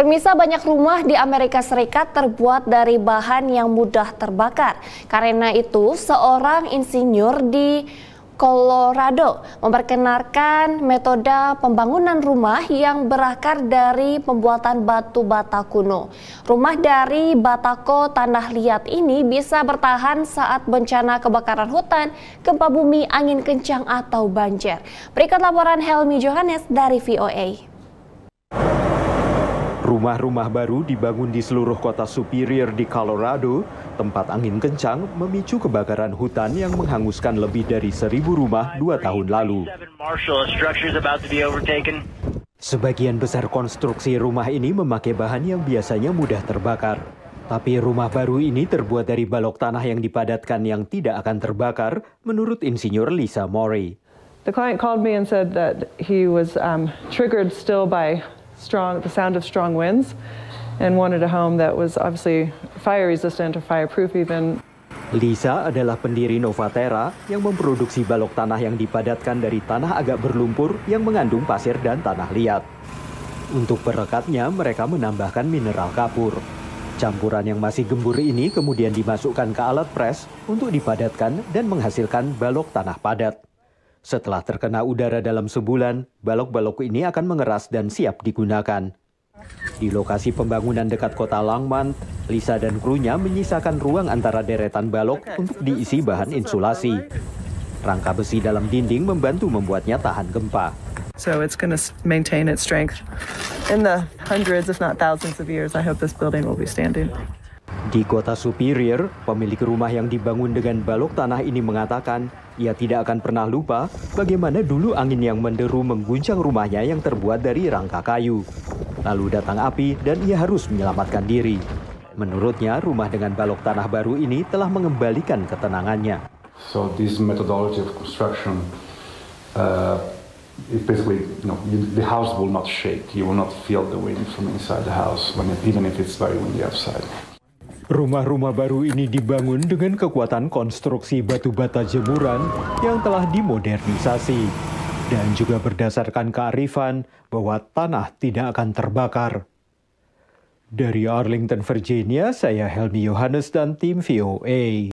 Pemirsa banyak rumah di Amerika Serikat terbuat dari bahan yang mudah terbakar. Karena itu, seorang insinyur di Colorado memperkenalkan metode pembangunan rumah yang berakar dari pembuatan batu bata kuno. Rumah dari batako tanah liat ini bisa bertahan saat bencana kebakaran hutan, gempa bumi, angin kencang atau banjir. Berikut laporan Helmi Johannes dari VOA. Rumah-rumah baru dibangun di seluruh kota Superior di Colorado, tempat angin kencang memicu kebakaran hutan yang menghanguskan lebih dari seribu rumah dua tahun lalu. Sebagian besar konstruksi rumah ini memakai bahan yang biasanya mudah terbakar. Tapi rumah baru ini terbuat dari balok tanah yang dipadatkan yang tidak akan terbakar, menurut Insinyur Lisa Morey. The client called me and said that he was um, triggered still by strong, the sound of strong winds, and wanted a home that was obviously fire resistant or fireproof even. Lisa adalah pendiri Novatera yang memproduksi balok tanah yang dipadatkan dari tanah agak berlumpur yang mengandung pasir dan tanah liat. Untuk perekatnya, mereka menambahkan mineral kapur. Campuran yang masih gembur ini kemudian dimasukkan ke alat pres untuk dipadatkan dan menghasilkan balok tanah padat. Setelah terkena udara dalam sebulan, balok-balok ini akan mengeras dan siap digunakan. Di lokasi pembangunan dekat kota Langman, Lisa dan krunya menyisakan ruang antara deretan balok untuk diisi bahan insulasi. Rangka besi dalam dinding membantu membuatnya tahan gempa. So it's going to maintain its strength. In the hundreds, if not thousands of years, I hope this building will be standing. Di kota Superior, pemilik rumah yang dibangun dengan balok tanah ini mengatakan ia tidak akan pernah lupa bagaimana dulu angin yang menderu mengguncang rumahnya yang terbuat dari rangka kayu. Lalu datang api dan ia harus menyelamatkan diri. Menurutnya, rumah dengan balok tanah baru ini telah mengembalikan ketenangannya. So this methodology of construction uh, it basically, you know, the house will not shake. You will not feel the wind from inside the house, when even if it's very windy outside. Rumah-rumah baru ini dibangun dengan kekuatan konstruksi batu bata jemuran yang telah dimodernisasi dan juga berdasarkan kearifan bahwa tanah tidak akan terbakar. Dari Arlington, Virginia, saya Helmi Yohanes dan tim VOA.